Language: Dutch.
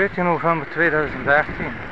14 november 2013